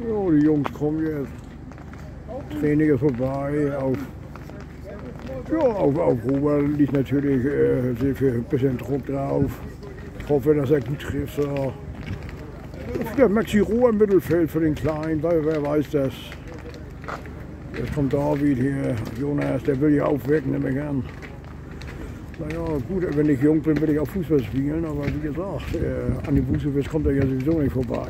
Ja, die Jungs kommen jetzt. Training vorbei. Auf, ja, auf, auf Robert liegt natürlich äh, sehr viel, ein bisschen Druck drauf. Ich hoffe, dass er gut trifft. So. Der Maxi Ruhr im Mittelfeld für den Kleinen, weil wer weiß das. Jetzt kommt David hier, Jonas, der will ja aufwecken, nehme ich an. Naja, gut, wenn ich jung bin, will ich auch Fußball spielen, aber wie gesagt, äh, an den Fußball kommt er ja sowieso nicht vorbei.